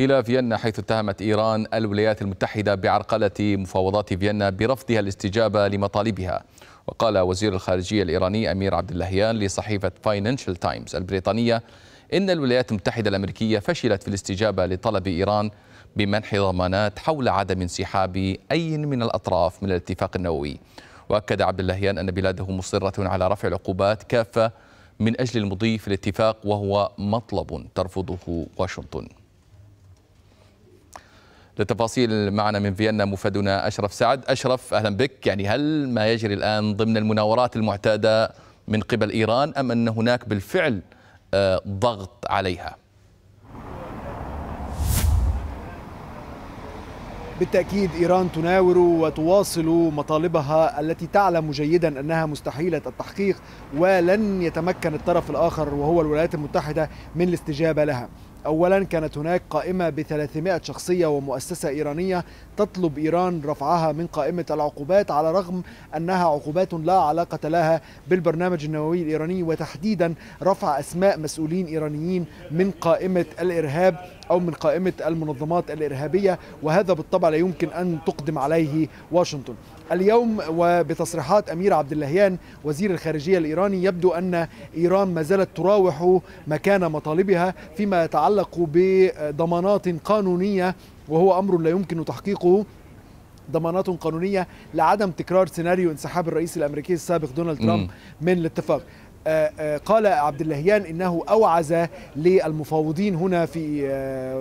إلى فيينا حيث اتهمت إيران الولايات المتحدة بعرقلة مفاوضات فيينا برفضها الاستجابة لمطالبها. وقال وزير الخارجية الإيراني أمير عبد اللهيان لصحيفة فاينانشال تايمز البريطانية إن الولايات المتحدة الأمريكية فشلت في الاستجابة لطلب إيران بمنح ضمانات حول عدم انسحاب أي من الأطراف من الاتفاق النووي. وأكد عبد اللهيان أن بلاده مصرة على رفع العقوبات كافة من أجل المضي في الاتفاق وهو مطلب ترفضه واشنطن. للتفاصيل معنا من فيينا مفدنا أشرف سعد. أشرف أهلا بك. يعني هل ما يجري الآن ضمن المناورات المعتادة من قبل إيران أم أن هناك بالفعل ضغط عليها؟ بالتأكيد إيران تناور وتواصل مطالبها التي تعلم جيدا أنها مستحيلة التحقيق ولن يتمكن الطرف الآخر وهو الولايات المتحدة من الاستجابة لها. اولا كانت هناك قائمة ب 300 شخصية ومؤسسة إيرانية تطلب إيران رفعها من قائمة العقوبات على الرغم أنها عقوبات لا علاقة لها بالبرنامج النووي الإيراني وتحديدا رفع أسماء مسؤولين إيرانيين من قائمة الإرهاب أو من قائمة المنظمات الإرهابية وهذا بالطبع لا يمكن أن تقدم عليه واشنطن. اليوم وبتصريحات أمير عبد اللهيان وزير الخارجية الإيراني يبدو أن إيران ما زالت تراوح مكان مطالبها فيما يتعلق بضمانات قانونية وهو أمر لا يمكن تحقيقه. ضمانات قانونية لعدم تكرار سيناريو انسحاب الرئيس الأمريكي السابق دونالد ترامب من الاتفاق. قال عبد اللهيان إنه أوعز للمفاوضين هنا في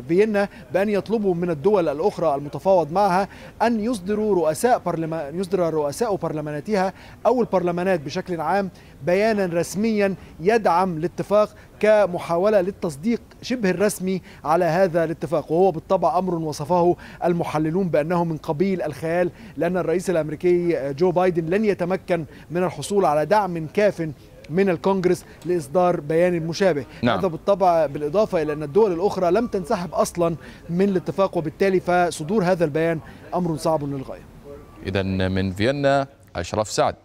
فيينا بأن يطلبوا من الدول الأخرى المتفاوض معها أن يصدروا رؤساء برلمان يصدر رؤساء برلماناتها أو البرلمانات بشكل عام بيانا رسميا يدعم الاتفاق كمحاولة للتصديق شبه الرسمي على هذا الاتفاق وهو بالطبع أمر وصفه المحللون بأنه من قبيل الخيال لأن الرئيس الأمريكي جو بايدن لن يتمكن من الحصول على دعم كاف من الكونغرس لإصدار بيان مشابه. نعم. هذا بالطبع بالإضافة إلى أن الدول الأخرى لم تنسحب أصلا من الاتفاق وبالتالي فصدور هذا البيان أمر صعب للغاية. اذا من فيينا أشرف سعد.